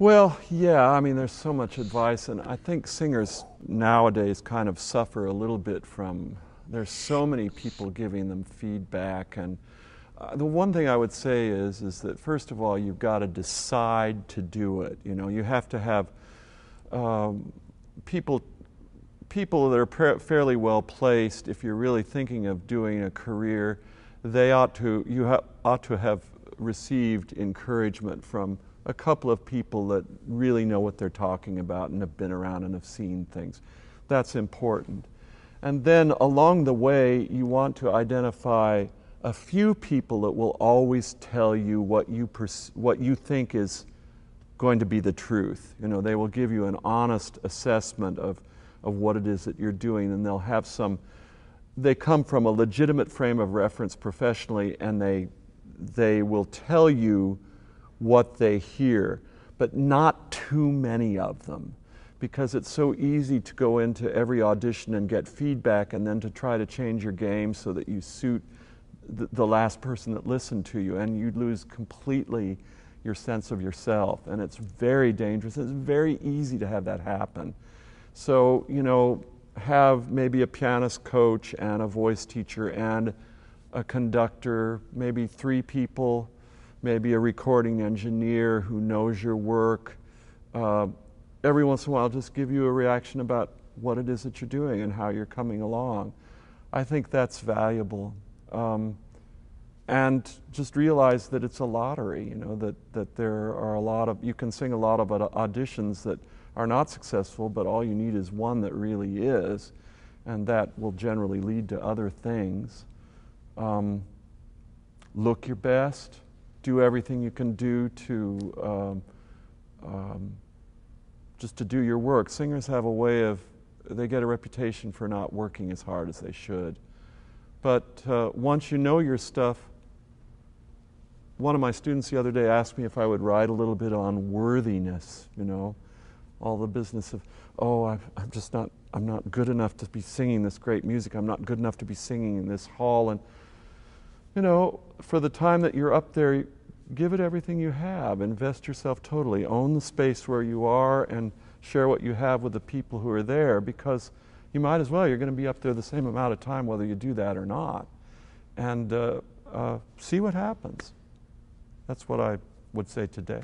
Well, yeah, I mean, there's so much advice, and I think singers nowadays kind of suffer a little bit from there's so many people giving them feedback, and uh, the one thing I would say is is that first of all, you've got to decide to do it. You know, you have to have um, people people that are fairly well placed. If you're really thinking of doing a career, they ought to you ought to have received encouragement from a couple of people that really know what they're talking about and have been around and have seen things. That's important. And then along the way, you want to identify a few people that will always tell you what you, pers- what you think is going to be the truth. You know, they will give you an honest assessment of, of what it is that you're doing, and they'll have some, they come from a legitimate frame of reference professionally, and they, they will tell you what they hear, but not too many of them because it's so easy to go into every audition and get feedback and then to try to change your game so that you suit the, last person that listened to you and you lose completely your sense of yourself and it's very dangerous. It's very easy to have that happen. So you know have maybe a pianist coach and a voice teacher and a conductor maybe three people maybe a recording engineer who knows your work. Uh, every once in a while, just give you a reaction about what it is that you're doing and how you're coming along. I think that's valuable. Um, and just realize that it's a lottery, you know, that, that there are a lot of, you can sing a lot of auditions that are not successful, but all you need is one that really is, and that will generally lead to other things. Um, look your best do everything you can do to um, um, just to do your work. Singers have a way of, they get a reputation for not working as hard as they should. But uh, once you know your stuff, one of my students the other day asked me if I would write a little bit on worthiness, you know, all the business of, oh, i am just not, I'm not good enough to be singing this great music. I'm not good enough to be singing in this hall. And you know, for the time that you're up there, give it everything you have. Invest yourself totally. Own the space where you are and share what you have with the people who are there because you might as well. You're going to be up there the same amount of time whether you do that or not. And uh, uh, see what happens. That's what I would say today.